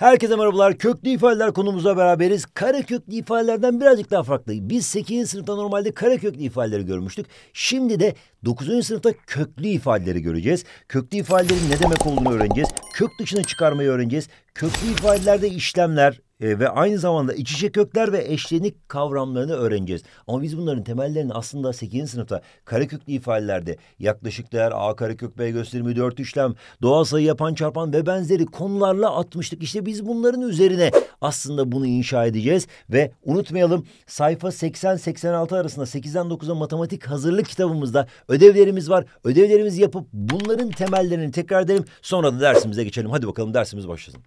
Herkese merhabalar. Köklü ifadeler konumuzla beraberiz. Kare köklü ifadelerden birazcık daha farklı. Biz 8. sınıfta normalde kare köklü ifadeleri görmüştük. Şimdi de 9. sınıfta köklü ifadeleri göreceğiz. Köklü ifadelerin ne demek olduğunu öğreneceğiz. Kök dışına çıkarmayı öğreneceğiz. Köklü ifadelerde işlemler, e, ve aynı zamanda iç içe kökler ve eşlenik kavramlarını öğreneceğiz. Ama biz bunların temellerini aslında 8. sınıfta kareköklü ifadelerde yaklaşık değer A karekök B gösterimi 4 işlem, doğal sayı yapan çarpan ve benzeri konularla atmıştık. İşte biz bunların üzerine aslında bunu inşa edeceğiz ve unutmayalım sayfa 80-86 arasında 8'den 9'a matematik hazırlık kitabımızda ödevlerimiz var. Ödevlerimizi yapıp bunların temellerini tekrar edelim. Sonra da dersimize geçelim. Hadi bakalım dersimiz başlasın.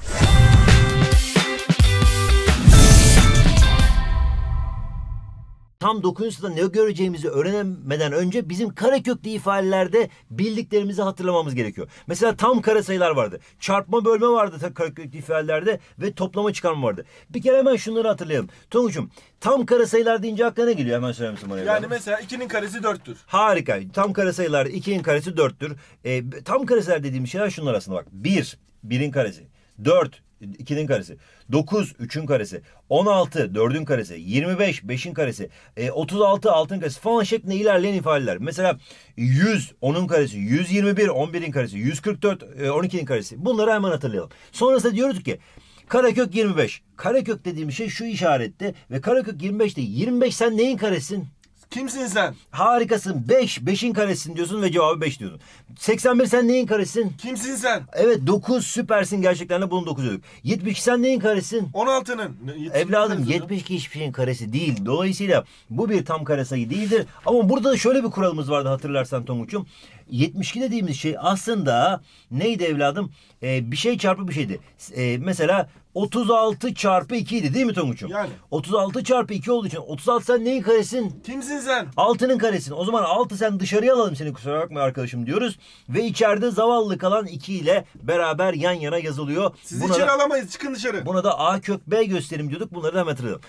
Tam 9. sınıfta ne göreceğimizi öğrenemeden önce bizim kareköklü ifadelerde bildiklerimizi hatırlamamız gerekiyor. Mesela tam kare sayılar vardı. Çarpma bölme vardı kareköklü ifadelerde ve toplama çıkarma vardı. Bir kere hemen şunları hatırlayalım. Tonguç'um tam kare sayılar deyince aklına ne geliyor? Hemen söyler misin bana? Yani mesela 2'nin karesi 4'tür. Harika. Tam kare sayılar 2'nin karesi 4'tür. E, tam kare sayılar dediğim şeyler şunlar aslında bak. 1, 1'in karesi. 4, 2'nin karesi. 9 3'ün karesi. 16 4'ün karesi. 25 5'in karesi. E, 36 6'ın karesi falan şeklinde ilerleyen ifadeler. Mesela 100 10'un karesi. 121 11'in karesi. 144 e, 12'nin karesi. Bunları hemen hatırlayalım. Sonrasında diyoruz ki Karekök 25. Karekök dediğim şey şu işarette ve karekök 25 de 25 sen neyin karesin? Kimsin sen? Harikasın. 5. 5'in karesin diyorsun ve cevabı 5 diyorsun. 81 sen neyin karesin? Kimsin sen? Evet 9 süpersin gerçekten de bunun 9 diyorduk. 72 sen neyin karesin? 16'nın. Evladım 72 hiçbir şeyin karesi değil. Dolayısıyla bu bir tam kare sayı değildir. Ama burada da şöyle bir kuralımız vardı hatırlarsan Tonguç'um. 72 dediğimiz şey aslında neydi evladım? Ee, bir şey çarpı bir şeydi. Ee, mesela 36 çarpı 2 idi değil mi Tonguç'um? Yani. 36 çarpı 2 olduğu için 36 sen neyin karesin? Kimsin sen? 6'nın karesin. O zaman 6 sen dışarıya alalım seni kusura bakma arkadaşım diyoruz. Ve içeride zavallı kalan 2 ile beraber yan yana yazılıyor. Sizi buna içeri da, alamayız çıkın dışarı. Buna da A kök B gösterim diyorduk. Bunları da hemen hatırlayalım.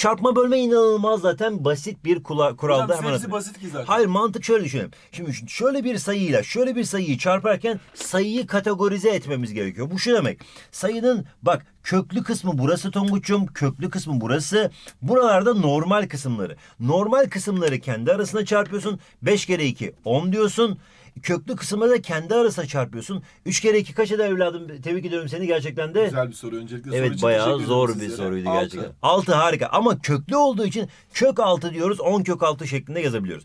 Çarpma bölme inanılmaz zaten basit bir kula, kuralda Hocam, hemen basit ki zaten. Hayır mantık şöyle düşünelim. Şimdi şöyle bir sayıyla şöyle bir sayıyı çarparken sayıyı kategorize etmemiz gerekiyor. Bu şu demek. Sayının bak köklü kısmı burası Tonguç'um. Köklü kısmı burası. Buralarda normal kısımları. Normal kısımları kendi arasına çarpıyorsun. 5 kere 2 10 diyorsun köklü kısımları da kendi arasına çarpıyorsun. Üç kere iki kaç eder evladım? Tebrik ediyorum seni gerçekten de. Güzel bir soru. Öncelikle evet, soru bayağı zor bir sizlere. soruydu altı. gerçekten. Altı harika ama köklü olduğu için kök altı diyoruz. On kök altı şeklinde yazabiliyoruz.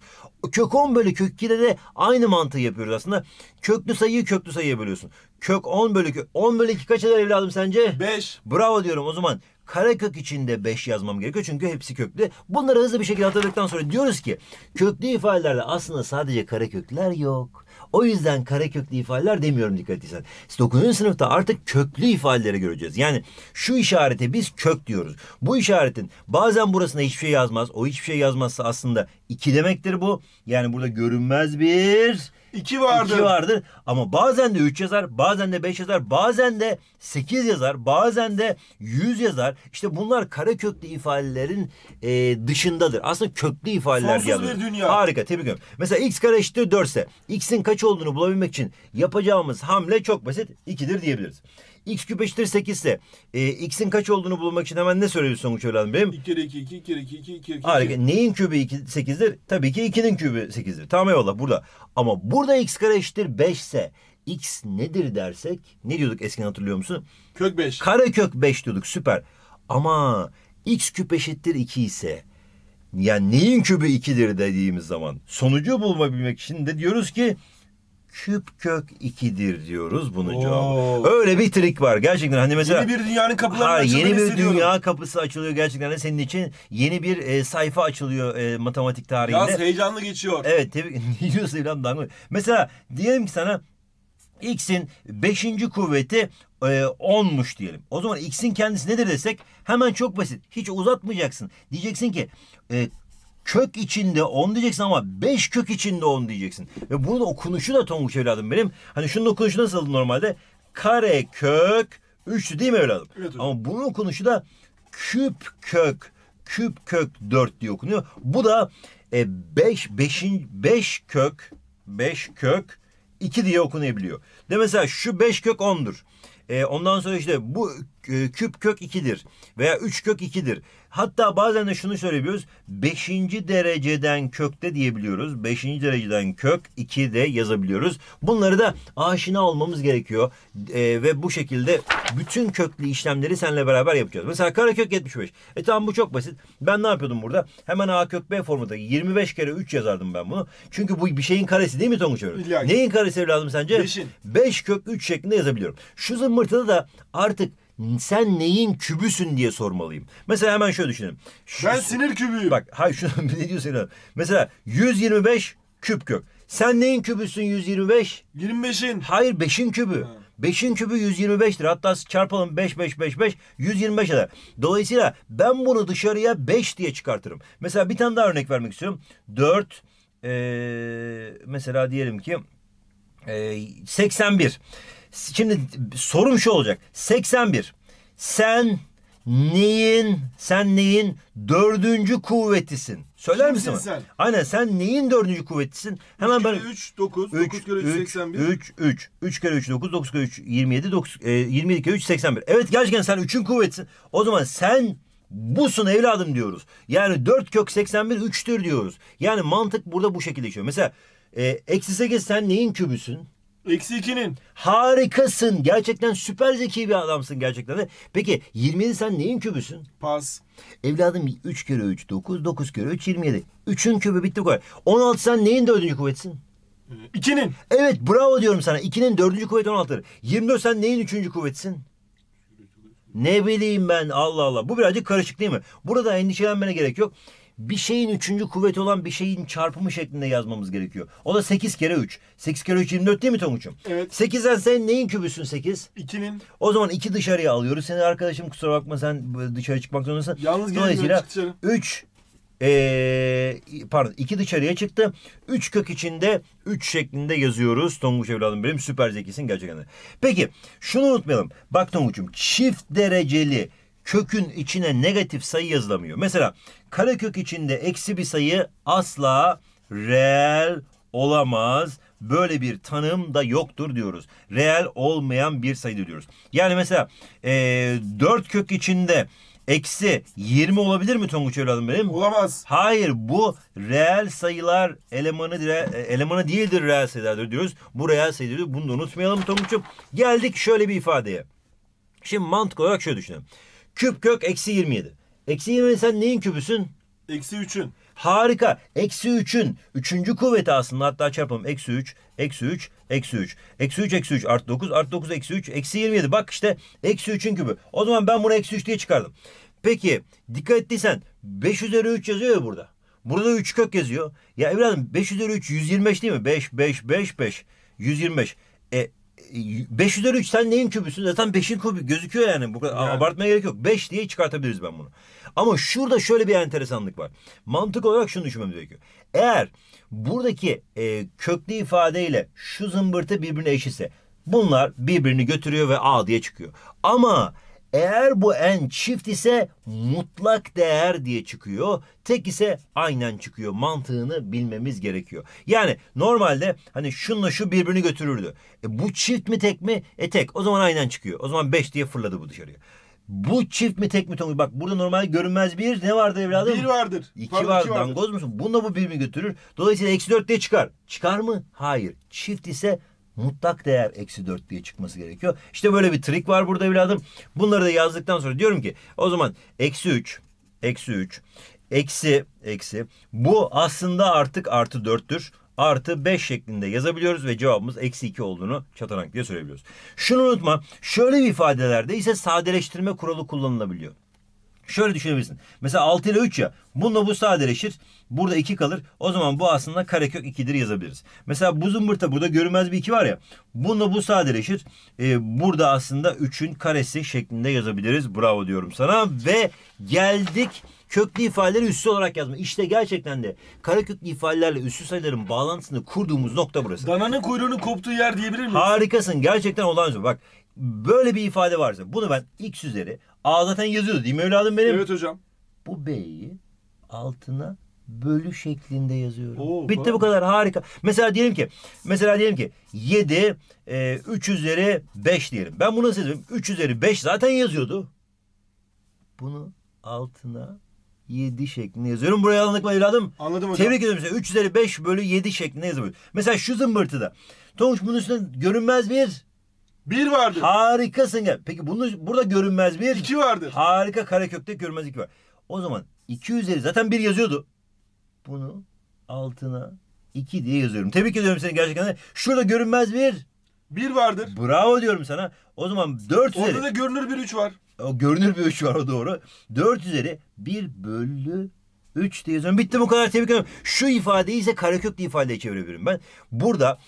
Kök on bölü kök 2'de de aynı mantığı yapıyoruz aslında. Köklü sayıyı köklü sayıya bölüyorsun. Kök 10 bölü kök. 10 bölü 2 kaç eder evladım sence? 5. Bravo diyorum o zaman. Karekök içinde 5 yazmam gerekiyor çünkü hepsi köklü. Bunları hızlı bir şekilde hatırladıktan sonra diyoruz ki köklü ifadelerde aslında sadece karekökler yok. O yüzden kare köklü ifadeler demiyorum dikkat etsen. 9. sınıfta artık köklü ifadeleri göreceğiz. Yani şu işarete biz kök diyoruz. Bu işaretin bazen burasında hiçbir şey yazmaz. O hiçbir şey yazmazsa aslında iki demektir bu. Yani burada görünmez bir 2 vardır. 2 vardır. Ama bazen de 3 yazar, bazen de 5 yazar, bazen de 8 yazar, bazen de 100 yazar. İşte bunlar kare köklü ifadelerin e, dışındadır. Aslında köklü ifadeler Sonsuz bir dünya. Harika tebrik ederim. Mesela x kare eşittir 4 ise x'in kaç olduğunu bulabilmek için yapacağımız hamle çok basit. 2'dir diyebiliriz x küp eşittir 8 ise e, x'in kaç olduğunu bulmak için hemen ne söylüyorsun sonuç evladım benim? 2 kere 2 2 kere 2 2 2 kere 2. Harika. Neyin kübü 2 8'dir? Tabii ki 2'nin kübü 8'dir. Tamam eyvallah burada. Ama burada x kare eşittir 5 ise x nedir dersek ne diyorduk eskiden hatırlıyor musun? Kök 5. Kare kök 5 diyorduk süper. Ama x küp eşittir 2 ise yani neyin kübü 2'dir dediğimiz zaman sonucu bulmabilmek için de diyoruz ki küp kök 2'dir diyoruz bunun cevabı. Öyle bir trik var gerçekten hani mesela yeni bir dünyanın kapıları ha, yeni bir dünya kapısı açılıyor gerçekten de senin için yeni bir e, sayfa açılıyor e, matematik tarihinde. Yaz heyecanlı geçiyor. Evet tabii ne diyorsun İlhan Mesela diyelim ki sana x'in 5. kuvveti e, 10'muş diyelim. O zaman x'in kendisi nedir desek hemen çok basit. Hiç uzatmayacaksın. Diyeceksin ki e, kök içinde 10 diyeceksin ama 5 kök içinde 10 diyeceksin. Ve bunun okunuşu da Tonguç evladım benim. Hani şunun okunuşu nasıl normalde? Kare kök 3'tü değil mi evladım? Evet, ama bunun okunuşu da küp kök küp kök 4 diye okunuyor. Bu da 5 e, 5'in 5 kök 5 kök 2 diye okunabiliyor. De mesela şu 5 kök 10'dur. E, ondan sonra işte bu küp kök 2'dir veya 3 kök 2'dir. Hatta bazen de şunu söyleyebiliyoruz. 5. dereceden kökte diyebiliyoruz. 5. dereceden kök 2 de yazabiliyoruz. Bunları da aşina olmamız gerekiyor. E, ve bu şekilde bütün köklü işlemleri seninle beraber yapacağız. Mesela karekök 75. E tamam bu çok basit. Ben ne yapıyordum burada? Hemen A kök B formunda 25 kere 3 yazardım ben bunu. Çünkü bu bir şeyin karesi değil mi Tonguç. Neyin karesi evladım sence? Beşin. 5 kök 3 şeklinde yazabiliyorum. Şu zımbırtıda da artık sen neyin kübüsün diye sormalıyım. Mesela hemen şöyle düşünelim. Şu- Ben sinir kübüyüm. Bak hayır şunu ne diyorsun? Mesela 125 küp kök. Sen neyin kübüsün 125? 25'in. Hayır 5'in kübü. 5'in kübü 125'tir. Hatta çarpalım 5 5 5 5 125 eder. Dolayısıyla ben bunu dışarıya 5 diye çıkartırım. Mesela bir tane daha örnek vermek istiyorum. 4 eee, mesela diyelim ki eee, 81. Şimdi sorum şu olacak. 81. Sen neyin sen neyin dördüncü kuvvetisin? Söyler misin? sen? Aynen sen neyin dördüncü kuvvetisin? Hemen ben 3, 9, 3 9 kere 3, 81. 3 3 3 kere 3 9 9 kere 3 27 9 e, 27 kere 3 81. Evet gerçekten sen 3'ün kuvvetsin. O zaman sen busun evladım diyoruz. Yani 4 kök 81 3'tür diyoruz. Yani mantık burada bu şekilde işliyor. Mesela e, eksi 8 sen neyin kübüsün? Eksi 2'nin. Harikasın. Gerçekten süper zeki bir adamsın gerçekten de. Peki 27 sen neyin kübüsün? Pas. Evladım 3 kere 3 9 9 kere 3 27. 3'ün kübü bitti bu kadar. 16 sen neyin dördüncü kuvvetsin? 2'nin. Evet bravo diyorum sana. 2'nin dördüncü kuvveti 16'dır. 24 sen neyin üçüncü kuvvetsin? Ne bileyim ben Allah Allah. Bu birazcık karışık değil mi? Burada endişelenmene gerek yok. Bir şeyin üçüncü kuvveti olan bir şeyin çarpımı şeklinde yazmamız gerekiyor. O da 8 kere 3. 8 kere 3 24 değil mi Tonguç'um? Evet. 8'den sen neyin kübüsün 8? 2'nin. O zaman 2 dışarıya alıyoruz. Senin arkadaşım kusura bakma sen dışarı çıkmak zorundasın. Yalnız gelmiyorum, çık dışarı. 3 ee, pardon 2 dışarıya çıktı. 3 kök içinde 3 şeklinde yazıyoruz. Tonguç evladım benim süper zekisin gerçekten. de. Peki şunu unutmayalım. Bak Tonguç'um çift dereceli kökün içine negatif sayı yazılamıyor. Mesela karekök içinde eksi bir sayı asla reel olamaz. Böyle bir tanım da yoktur diyoruz. Reel olmayan bir sayı diyoruz. Yani mesela ee, 4 kök içinde eksi 20 olabilir mi Tonguç evladım benim? Olamaz. Hayır bu reel sayılar elemanı dire- elemanı değildir reel sayılardır diyoruz. Bu reel sayıdır. Bunu da unutmayalım Tonguç'um. Geldik şöyle bir ifadeye. Şimdi mantık olarak şöyle düşünelim. Küp kök eksi 27. Eksi 27 sen neyin kübüsün? Eksi 3'ün. Harika. Eksi 3'ün üçüncü kuvveti aslında hatta çarpalım. Eksi 3, eksi 3, eksi 3. Eksi 3, eksi 3 artı 9, artı 9, eksi 3, eksi 27. Bak işte eksi 3'ün kübü. O zaman ben bunu eksi 3 diye çıkardım. Peki dikkat ettiysen 5 üzeri 3 yazıyor ya burada. Burada da 3 kök yazıyor. Ya evladım 5 üzeri 3 125 değil mi? 5, 5, 5, 5. 125. E 5 üzeri 3 sen neyin kübüsün? Zaten 5'in kübü gözüküyor yani. Bu kadar Yani. abartmaya gerek yok. 5 diye çıkartabiliriz ben bunu. Ama şurada şöyle bir enteresanlık var. Mantık olarak şunu düşünmemiz gerekiyor. Eğer buradaki e, köklü ifadeyle şu zımbırtı birbirine eşitse bunlar birbirini götürüyor ve A diye çıkıyor. Ama eğer bu n çift ise mutlak değer diye çıkıyor. Tek ise aynen çıkıyor. Mantığını bilmemiz gerekiyor. Yani normalde hani şunla şu birbirini götürürdü. E, bu çift mi tek mi? E tek. O zaman aynen çıkıyor. O zaman 5 diye fırladı bu dışarıya. Bu çift mi tek mi Tonguç? Bak burada normal görünmez bir ne vardı evladım? 1 vardır. İki Pardon, vardır. dangoz musun? Bununla bu birbirini götürür. Dolayısıyla eksi dört diye çıkar. Çıkar mı? Hayır. Çift ise mutlak değer eksi dört diye çıkması gerekiyor. İşte böyle bir trik var burada evladım. Bunları da yazdıktan sonra diyorum ki o zaman eksi üç, eksi üç, eksi, eksi. Bu aslında artık artı dörttür. Artı 5 şeklinde yazabiliyoruz ve cevabımız eksi 2 olduğunu çatanak diye söyleyebiliyoruz. Şunu unutma. Şöyle bir ifadelerde ise sadeleştirme kuralı kullanılabiliyor. Şöyle düşünebilirsin. Mesela 6 ile 3 ya. Bununla bu sadeleşir. Burada 2 kalır. O zaman bu aslında karekök 2'dir yazabiliriz. Mesela bu zımbırta burada görünmez bir 2 var ya. Bununla bu sadeleşir. Ee, burada aslında 3'ün karesi şeklinde yazabiliriz. Bravo diyorum sana. Ve geldik köklü ifadeleri üssü olarak yazma. İşte gerçekten de kareköklü ifadelerle üssü sayıların bağlantısını kurduğumuz nokta burası. Dananın kuyruğunun koptuğu yer diyebilir miyiz? Harikasın. Gerçekten olağanüstü. Bak böyle bir ifade varsa bunu ben x üzeri A zaten yazıyordu değil mi evladım benim? Evet hocam. Bu B'yi altına bölü şeklinde yazıyorum. Oo, Bitti bu kadar harika. Mesela diyelim ki mesela diyelim ki 7 e, 3 üzeri 5 diyelim. Ben bunu nasıl yazıyorum? 3 üzeri 5 zaten yazıyordu. Bunu altına 7 şeklinde yazıyorum. Buraya anladık mı evladım? Anladım hocam. Tebrik ediyorum size. 3 üzeri 5 bölü 7 şeklinde yazılıyor. Mesela şu zımbırtıda. Tonguç bunun üstünde görünmez bir. Bir vardır. Harikasın ya. Peki bunu burada görünmez bir. İki vardır. Harika karekökte görünmez iki var. O zaman 2 üzeri zaten bir yazıyordu. Bunu altına 2 diye yazıyorum. Tebrik ediyorum seni gerçekten. Şurada görünmez bir. Bir vardır. Bravo diyorum sana. O zaman 4 üzeri. Orada da görünür bir üç var. O görünür bir 3 var o doğru. 4 üzeri 1 bölü 3 diye yazıyorum. Bitti bu kadar tebrik ederim. Şu ifadeyi ise kareköklü ifadeye çevirebilirim ben. Burada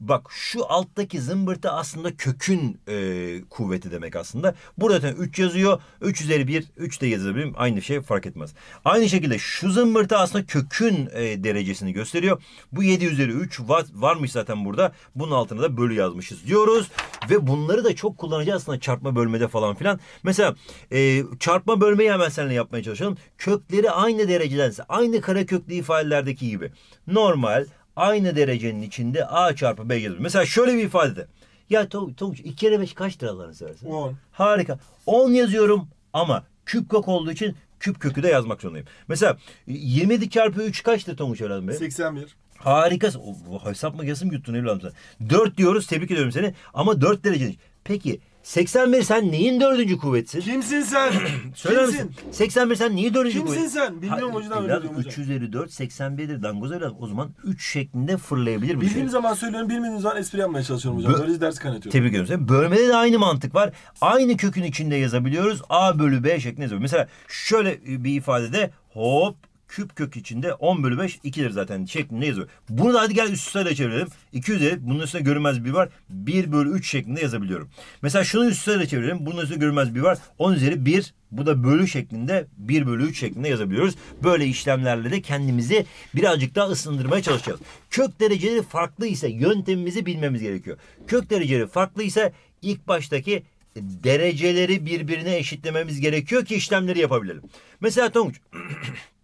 bak şu alttaki zımbırtı aslında kökün e, kuvveti demek aslında. Burada zaten 3 yazıyor. 3 üzeri 1, 3 de yazabilirim. Aynı şey fark etmez. Aynı şekilde şu zımbırtı aslında kökün e, derecesini gösteriyor. Bu 7 üzeri 3 var, varmış zaten burada. Bunun altına da bölü yazmışız diyoruz. Ve bunları da çok kullanacağız aslında çarpma bölmede falan filan. Mesela e, çarpma bölmeyi hemen seninle yapmaya çalışalım. Kökleri aynı derecedense aynı kareköklü ifadelerdeki gibi. Normal aynı derecenin içinde a çarpı b yazılır. Mesela şöyle bir ifadede. Ya Tonguç, Tonguç 2 kere 5 kaçtır Allah'ını seversen? On. Harika. 10 yazıyorum ama küp kök olduğu için küp kökü de yazmak zorundayım. Mesela 27 çarpı 3 kaçtır Tonguç evladım benim? 81. Harikasın. O, hesap makinesi mi yuttun evladım sen? 4 diyoruz tebrik ediyorum seni ama 4 derece. Peki 81 sen neyin dördüncü kuvvetsin? Kimsin sen? Söyler Kimsin? misin? 81 sen niye dördüncü Kimsin kuvvet? sen? Bilmiyorum hocam öyle diyorum 3 hocam. üzeri 4 81'dir dangoz evladım. O zaman 3 şeklinde fırlayabilir mi? Bildiğim zaman söylüyorum, bilmediğim zaman espri yapmaya çalışıyorum hocam. Bö- Böylece ders kaynatıyorum. Tebrik ediyorum seni. Bölmede de aynı mantık var. Aynı kökün içinde yazabiliyoruz. A bölü B şeklinde yazıyoruz. Mesela şöyle bir ifadede hop küp kök içinde 10 bölü 5 2'dir zaten şeklinde yazıyor. Bunu da hadi gel üst üste de çevirelim. 2 üzeri bunun üstüne görünmez bir var. 1 bölü 3 şeklinde yazabiliyorum. Mesela şunu üst üste de çevirelim. Bunun üstüne görünmez bir var. 10 üzeri 1 bu da bölü şeklinde 1 bölü 3 şeklinde yazabiliyoruz. Böyle işlemlerle de kendimizi birazcık daha ısındırmaya çalışacağız. Kök dereceleri farklı ise yöntemimizi bilmemiz gerekiyor. Kök dereceleri farklı ise ilk baştaki dereceleri birbirine eşitlememiz gerekiyor ki işlemleri yapabilelim. Mesela Tonguç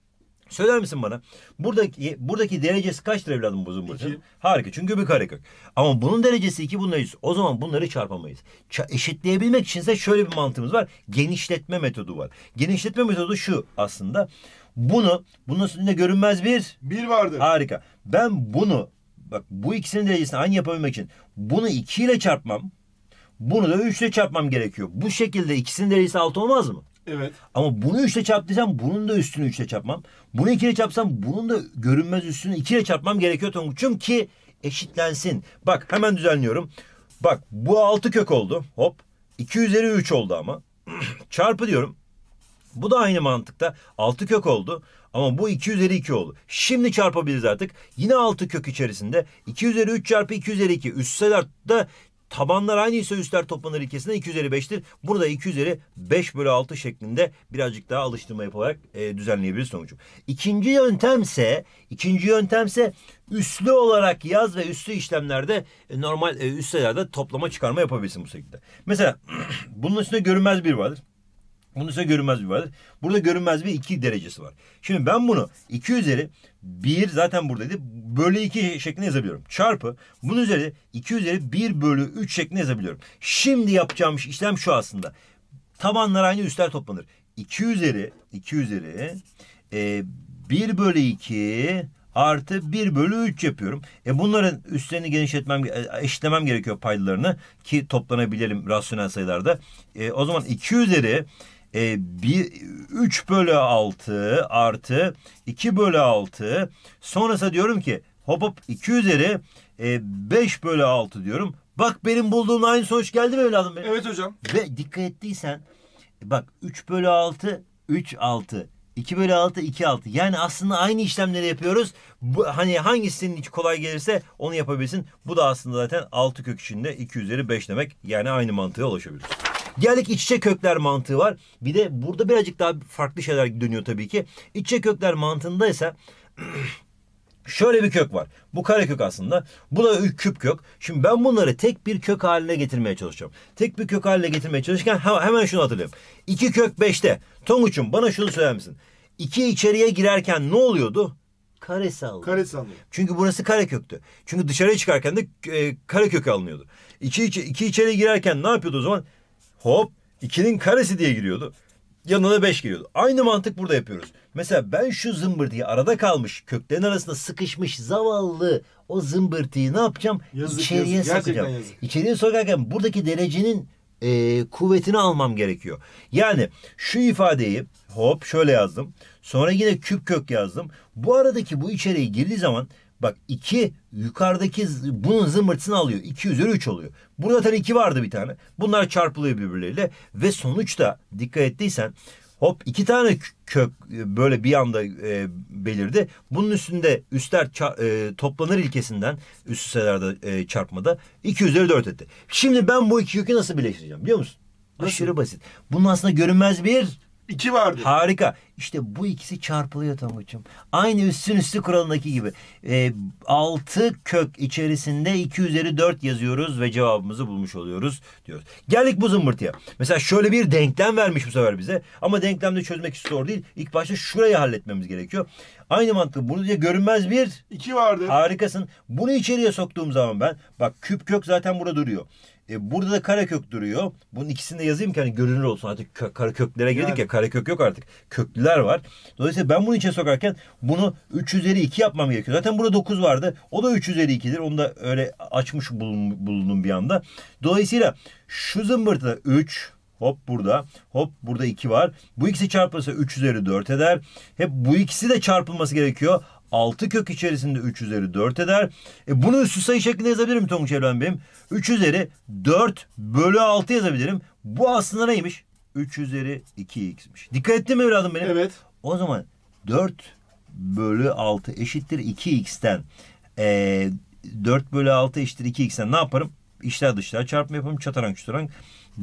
Söyler misin bana? Buradaki buradaki derecesi kaçtır evladım bu zımbırtının? Harika çünkü bir karekök. Ama bunun derecesi 2 bunun derecesi. O zaman bunları çarpamayız. Ça- eşitleyebilmek içinse şöyle bir mantığımız var. Genişletme metodu var. Genişletme metodu şu aslında. Bunu bunun üstünde görünmez bir Bir vardır. Harika. Ben bunu bak bu ikisinin derecesini aynı yapabilmek için bunu 2 ile çarpmam. Bunu da 3 ile çarpmam gerekiyor. Bu şekilde ikisinin derecesi 6 olmaz mı? Evet. Ama bunu 3 ile çarptıysam bunun da üstünü 3 ile çarpmam. Bunu 2 ile çarpsam bunun da görünmez üstünü 2 ile çarpmam gerekiyor Tonguç'um ki eşitlensin. Bak hemen düzenliyorum. Bak bu 6 kök oldu. Hop. 2 üzeri 3 oldu ama. Çarpı diyorum. Bu da aynı mantıkta 6 kök oldu. Ama bu 2 üzeri 2 oldu. Şimdi çarpabiliriz artık. Yine 6 kök içerisinde 2 üzeri 3 çarpı 2 üzeri 2. Üstler da tabanlar aynıysa üstler toplanır ikisinden 2 üzeri 5'tir. Bunu da 2 üzeri 5 bölü 6 şeklinde birazcık daha alıştırma yaparak e, düzenleyebiliriz sonucu. İkinci yöntemse, ikinci yöntemse üslü olarak yaz ve üslü işlemlerde e, normal e, üstlerde toplama çıkarma yapabilirsin bu şekilde. Mesela bunun üstünde görünmez bir vardır. Bunun üstüne görünmez bir vardır. Burada görünmez bir 2 derecesi var. Şimdi ben bunu 2 üzeri 1 zaten buradaydı. Bölü 2 şeklinde yazabiliyorum. Çarpı bunun üzeri 2 üzeri 1 bölü 3 şeklinde yazabiliyorum. Şimdi yapacağım işlem şu aslında. Tabanlar aynı üstler toplanır. 2 üzeri 2 üzeri e, 1 bölü 2 artı 1 bölü 3 yapıyorum. E bunların üstlerini genişletmem, e, eşitlemem gerekiyor paydalarını ki toplanabilelim rasyonel sayılarda. E, o zaman 2 üzeri e, bir, 3 bölü 6 artı 2 bölü 6 sonrasında diyorum ki hop hop 2 üzeri e, 5 bölü 6 diyorum. Bak benim bulduğum aynı sonuç geldi mi evladım benim? Evet hocam. Ve dikkat ettiysen bak 3 bölü 6 3 6 2 bölü 6 2 6 yani aslında aynı işlemleri yapıyoruz. Bu, hani hangisinin için kolay gelirse onu yapabilirsin. Bu da aslında zaten 6 kök içinde 2 üzeri 5 demek. Yani aynı mantığa ulaşabiliriz. Geldik iç içe kökler mantığı var. Bir de burada birazcık daha farklı şeyler dönüyor tabii ki. İç içe kökler mantığında ise Şöyle bir kök var. Bu karekök aslında. Bu da küp kök. Şimdi ben bunları tek bir kök haline getirmeye çalışacağım. Tek bir kök haline getirmeye çalışırken he- hemen şunu hatırlıyorum. 2 kök 5'te. Tonguç'um bana şunu söyler misin? 2 içeriye girerken ne oluyordu? Karesi alınıyor. Karesi alıyor. Çünkü burası kareköktü. Çünkü dışarıya çıkarken de e, karekök alınıyordu. İki, içi, iki içeri girerken ne yapıyordu o zaman? Hop 2'nin karesi diye giriyordu. Yanına da 5 giriyordu. Aynı mantık burada yapıyoruz. Mesela ben şu zımbırtıyı arada kalmış köklerin arasında sıkışmış zavallı o zımbırtıyı ne yapacağım? Yazık, İçeriye yazık. Sokacağım. yazık. İçeriye sokarken buradaki derecenin e, kuvvetini almam gerekiyor. Yani şu ifadeyi hop şöyle yazdım. Sonra yine küp kök yazdım. Bu aradaki bu içeriye girdiği zaman bak 2 yukarıdaki bunun zımbırtısını alıyor. 2 üzeri 3 oluyor. Burada zaten 2 vardı bir tane. Bunlar çarpılıyor birbirleriyle ve sonuçta dikkat ettiysen hop iki tane kö- kök e, böyle bir anda e, belirdi. Bunun üstünde üstler ça- e, toplanır ilkesinden üst sayılarda e, çarpmada 2 üzeri 4 etti. Şimdi ben bu iki kökü nasıl birleştireceğim biliyor musun? Aşırı basit. Bunun aslında görünmez bir 2 vardır. Harika. İşte bu ikisi çarpılıyor Tonguç'um. Aynı üstün üstü kuralındaki gibi. Ee, 6 kök içerisinde 2 üzeri 4 yazıyoruz ve cevabımızı bulmuş oluyoruz diyoruz. Geldik bu zımbırtıya. Mesela şöyle bir denklem vermiş bu sefer bize. Ama denklemde çözmek hiç zor değil. İlk başta şurayı halletmemiz gerekiyor. Aynı mantık. Bunu diye görünmez bir 2 vardır. Harikasın. Bunu içeriye soktuğum zaman ben bak küp kök zaten burada duruyor. E, burada da karekök duruyor. Bunun ikisini de yazayım ki hani görünür olsun. Artık kö- kareköklere girdik Yani. ya karekök yok artık. Köklüler var. Dolayısıyla ben bunu içine sokarken bunu 3 üzeri 2 yapmam gerekiyor. Zaten burada 9 vardı. O da 3 üzeri 2'dir. Onu da öyle açmış bulun, bulundum bir anda. Dolayısıyla şu zımbırtıda 3 Hop burada. Hop burada 2 var. Bu ikisi çarpılırsa 3 üzeri 4 eder. Hep bu ikisi de çarpılması gerekiyor. 6 kök içerisinde 3 üzeri 4 eder. E bunu üstü sayı şeklinde yazabilirim Tonguç Evren benim. 3 üzeri 4 bölü 6 yazabilirim. Bu aslında neymiş? 3 üzeri 2x'miş. Dikkat ettin mi evladım benim? Evet. O zaman 4 bölü 6 eşittir 2x'ten. Ee, 4 bölü 6 eşittir 2x'ten ne yaparım? İçler dışlar çarpma yaparım. Çatarank çutarank.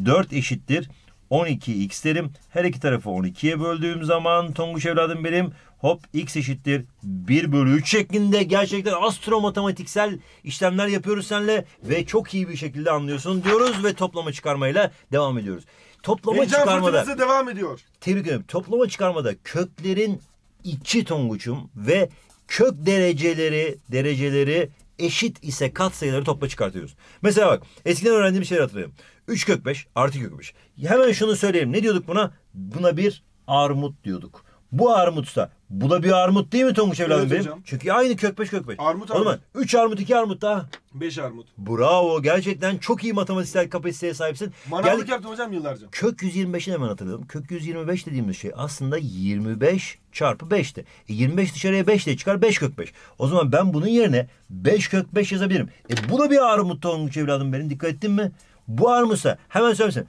4 eşittir 12x derim. Her iki tarafı 12'ye böldüğüm zaman Tonguç evladım benim hop x eşittir 1 bölü 3 şeklinde gerçekten astromatematiksel işlemler yapıyoruz seninle ve çok iyi bir şekilde anlıyorsun diyoruz ve toplama çıkarmayla devam ediyoruz. Toplama Heyecan çıkarmada devam ediyor. tebrik ederim. Toplama çıkarmada köklerin içi tonguçum ve kök dereceleri dereceleri eşit ise katsayıları topla çıkartıyoruz. Mesela bak eskiden öğrendiğim şeyleri hatırlayalım. 3 kök 5 artı kök 5. Hemen şunu söyleyeyim. Ne diyorduk buna? Buna bir armut diyorduk. Bu armutsa bu da bir armut değil mi Tonguç evladım Evet benim? hocam. Çünkü aynı kök 5 kök 5. Armut, O zaman armut. 3 armut 2 armut daha. 5 armut. Bravo gerçekten çok iyi matematiksel kapasiteye sahipsin. Manavlık Geldik- yaptım hocam yıllarca. Kök 125'i hemen hatırlayalım. Kök 125 dediğimiz şey aslında 25 çarpı 5'ti. E 25 dışarıya 5 de çıkar 5 kök 5. O zaman ben bunun yerine 5 kök 5 yazabilirim. E bu da bir armut Tonguç evladım benim dikkat ettin mi? Bu armutsa hemen söylesin.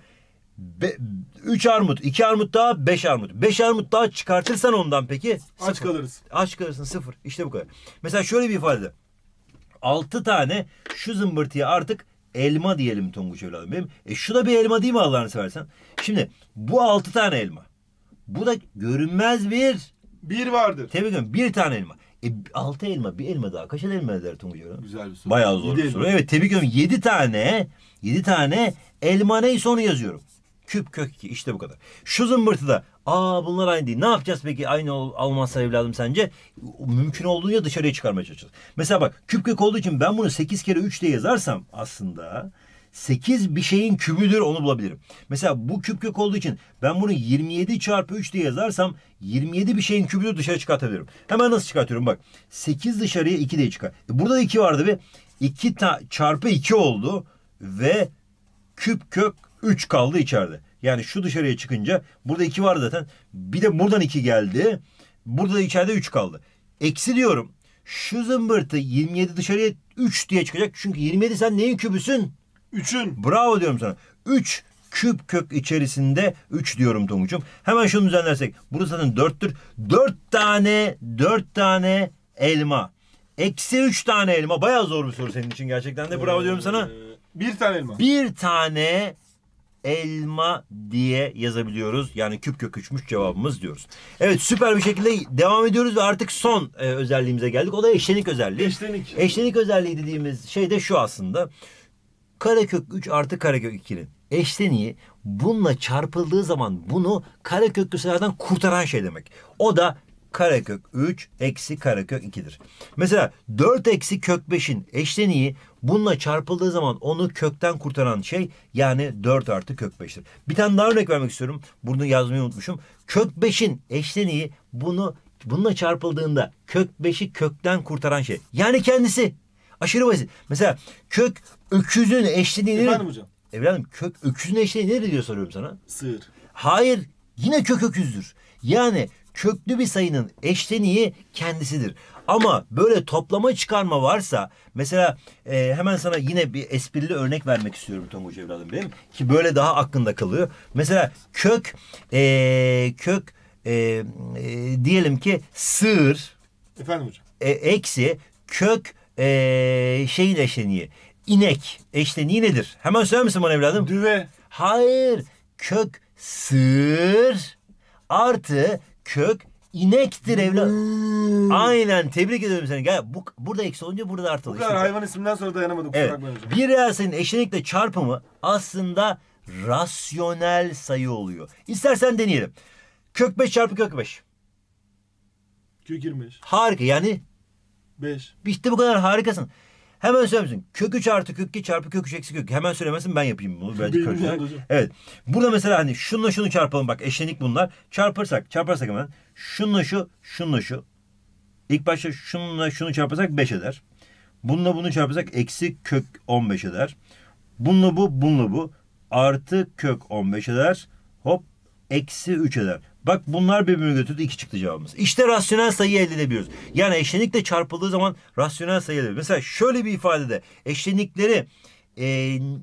3 armut, 2 armut daha 5 armut. 5 armut daha çıkartırsan ondan peki? Aç sıfır. kalırız. Aç kalırsın sıfır. İşte bu kadar. Mesela şöyle bir ifade. 6 tane şu zımbırtıya artık elma diyelim Tonguç evladım benim. E şu da bir elma değil mi Allah'ını seversen? Şimdi bu 6 tane elma. Bu da görünmez bir 1 vardır. tebrik ederim bir tane elma. E 6 elma bir elma daha kaç elma eder Tonguç evladım? Güzel bir soru. Bayağı zor Yedi bir soru. elma. Evet tebrik ediyorum. 7 tane 7 tane elma neyse onu yazıyorum. Küp kök 2 işte bu kadar. Şu zımbırtıda aa bunlar aynı değil. Ne yapacağız peki aynı ol, olmazsa evladım sence? Mümkün olduğunca dışarıya çıkarmaya çalışacağız. Mesela bak küp kök olduğu için ben bunu 8 kere 3 diye yazarsam aslında 8 bir şeyin kübüdür onu bulabilirim. Mesela bu küp kök olduğu için ben bunu 27 çarpı 3 diye yazarsam 27 bir şeyin kübüdür dışarı çıkartabilirim. Hemen nasıl çıkartıyorum bak. 8 dışarıya 2 diye çıkar. E burada da 2 vardı ve 2 ta- çarpı 2 oldu ve küp kök 3 kaldı içeride. Yani şu dışarıya çıkınca burada 2 var zaten. Bir de buradan 2 geldi. Burada da içeride 3 kaldı. Eksi diyorum. Şu zımbırtı 27 dışarıya 3 diye çıkacak. Çünkü 27 sen neyin kübüsün? 3'ün. Bravo diyorum sana. 3 küp kök içerisinde 3 diyorum Tonguç'um. Hemen şunu düzenlersek. Burası zaten 4'tür. 4 tane 4 tane elma. Eksi 3 tane elma. Bayağı zor bir soru senin için gerçekten de. Bravo diyorum sana. Ee, Bir tane elma. Bir tane elma diye yazabiliyoruz. Yani küp kök üçmüş cevabımız diyoruz. Evet süper bir şekilde devam ediyoruz ve artık son e, özelliğimize geldik. O da eşlenik özelliği. Eşlenik. Eşlenik özelliği dediğimiz şey de şu aslında. Karekök 3 artı karekök 2'nin eşleniği bununla çarpıldığı zaman bunu kareköklü sayılardan kurtaran şey demek. O da karekök 3 eksi karekök 2'dir. Mesela 4 eksi kök 5'in eşleniği bununla çarpıldığı zaman onu kökten kurtaran şey yani 4 artı kök 5'tir. Bir tane daha örnek vermek istiyorum. Bunu yazmayı unutmuşum. Kök 5'in eşleniği bunu bununla çarpıldığında kök 5'i kökten kurtaran şey. Yani kendisi. Aşırı basit. Mesela kök öküzün eşleniği nedir? Efendim hocam. Evladım kök öküzün eşleniği nedir diyor soruyorum sana. Sığır. Hayır yine kök öküzdür. Yani köklü bir sayının eşleniği kendisidir. Ama böyle toplama çıkarma varsa mesela e, hemen sana yine bir esprili örnek vermek istiyorum Tonguç evladım benim ki böyle daha aklında kalıyor. Mesela kök e, kök e, e, diyelim ki sığır Efendim hocam. e, eksi kök e, şeyin eşleniği inek eşleniği nedir? Hemen söyler misin bana evladım? Düve. Hayır. Kök sığır artı kök inektir evlat. Aynen tebrik ediyorum seni. Gel bu, burada eksi olunca burada artı Bu oluyor. kadar İşte- hayvan isminden sonra dayanamadım. Kusura Evet. Bir reel sayının eşlenikle çarpımı aslında rasyonel sayı oluyor. İstersen deneyelim. Kök 5 çarpı kök 5. Kök 25. Harika yani 5. işte bu kadar harikasın. Hemen söyler misin? Kök 3 artı kök 2 çarpı kök 3 eksi kök. Hemen söylemezsin ben yapayım bunu. Yanında hocam. Evet. Burada mesela hani şununla şunu çarpalım bak eşlenik bunlar. Çarparsak çarparsak hemen şununla şu şununla şu. İlk başta şununla şunu çarparsak 5 eder. Bununla bunu çarparsak eksi kök 15 eder. Bununla bu bununla bu artı kök 15 eder. Hop eksi 3 eder. Bak bunlar birbirini götürdü 2 çıktı cevabımız. İşte rasyonel sayı elde edebiliyoruz. Yani eşlenikle çarpıldığı zaman rasyonel sayı elde edebiliyoruz. Mesela şöyle bir ifadede eşlenikleri e,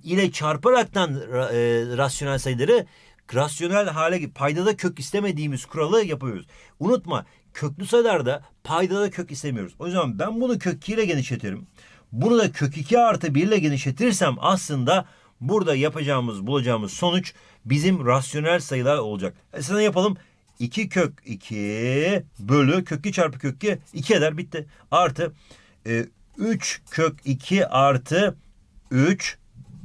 ile çarparaktan ra- e, rasyonel sayıları rasyonel hale paydada kök istemediğimiz kuralı yapıyoruz. Unutma köklü sayılarda paydada kök istemiyoruz. O yüzden ben bunu kök 2 ile genişletirim. Bunu da kök 2 artı 1 ile genişletirsem aslında burada yapacağımız bulacağımız sonuç bizim rasyonel sayılar olacak. E sana yapalım. 2 kök 2 bölü kök 2 çarpı kök 2 2 eder bitti. Artı e, 3 kök 2 artı 3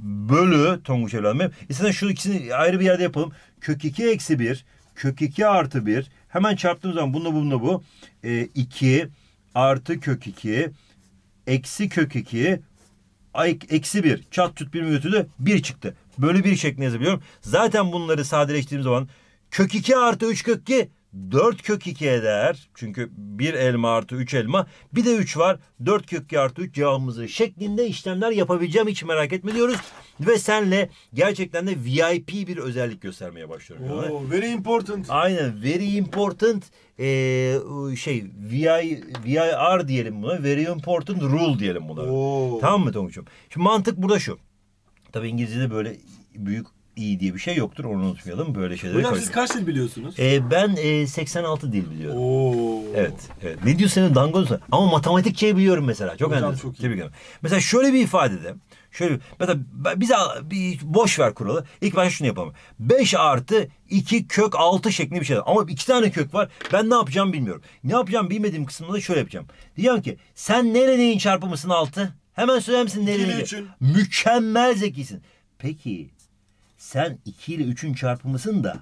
bölü Tonguç benim. İstersen şu ikisini ayrı bir yerde yapalım. Kök 2 eksi 1 kök 2 artı 1 hemen çarptığım zaman bununla bununla bu. E, 2 artı kök 2 eksi kök 2 ay, eksi 1 çat çut bir götürdü 1 çıktı. Bölü 1 şeklinde yazabiliyorum. Zaten bunları sadeleştirdiğim zaman kök 2 artı 3 kök 2 4 kök 2 eder. Çünkü 1 elma artı 3 elma. Bir de 3 var. 4 kök 2 artı 3 cevabımızı şeklinde işlemler yapabileceğim hiç merak etme diyoruz. Ve senle gerçekten de VIP bir özellik göstermeye başlıyorum. Yani. Oo, very important. Aynen very important eee, şey VI, VIR diyelim buna. Very important rule diyelim buna. Oo. Tamam mı Tonguç'um? Şimdi mantık burada şu. Tabii İngilizce'de böyle büyük iyi diye bir şey yoktur. Onu unutmayalım. Böyle şeyleri Hocam koyduk. siz kaç dil biliyorsunuz? Ee, ben e, 86 dil biliyorum. Oo. Evet, evet. Ne diyorsun senin dangozu? Ama matematikçeyi biliyorum mesela. Çok Hocam çok iyi. Tebrik ederim. Mesela şöyle bir ifadede şöyle mesela bize bir boş ver kuralı. İlk başta şunu yapalım. 5 artı 2 kök 6 şeklinde bir şey. Ama iki tane kök var. Ben ne yapacağım bilmiyorum. Ne yapacağım bilmediğim kısmında da şöyle yapacağım. Diyeceğim ki sen nereneyin çarpımısın 6? Hemen söyler misin üçün. Mükemmel zekisin. Peki sen 2 ile 3'ün çarpımısın da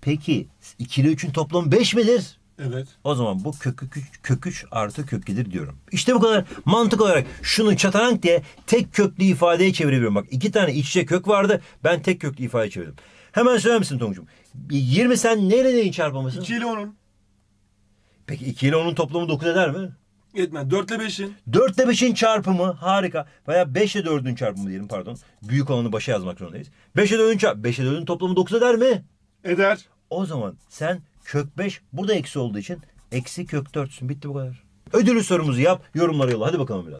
peki 2 ile 3'ün toplamı 5 midir? Evet. O zaman bu kök 3, kök 3 artı kök 2'dir diyorum. İşte bu kadar mantık olarak şunu çatarank diye tek köklü ifadeye çevirebiliyorum. Bak iki tane iç içe kök vardı ben tek köklü ifadeye çevirdim. Hemen söyler misin Tonguç'um? 20 sen neyle neyin çarpımısın? 2 ile 10'un. Peki 2 ile 10'un toplamı 9 eder mi? Yetmez. 4 ile 5'in. 4 ile 5'in çarpımı harika. Veya 5 ile 4'ün çarpımı diyelim pardon. Büyük olanı başa yazmak zorundayız. 5 ile 4'ün çarpımı. 5 ile 4'ün toplamı 9 eder mi? Eder. O zaman sen kök 5 burada eksi olduğu için eksi kök 4'sün. Bitti bu kadar. Ödülü sorumuzu yap. Yorumlara yolla. Hadi bakalım biraz.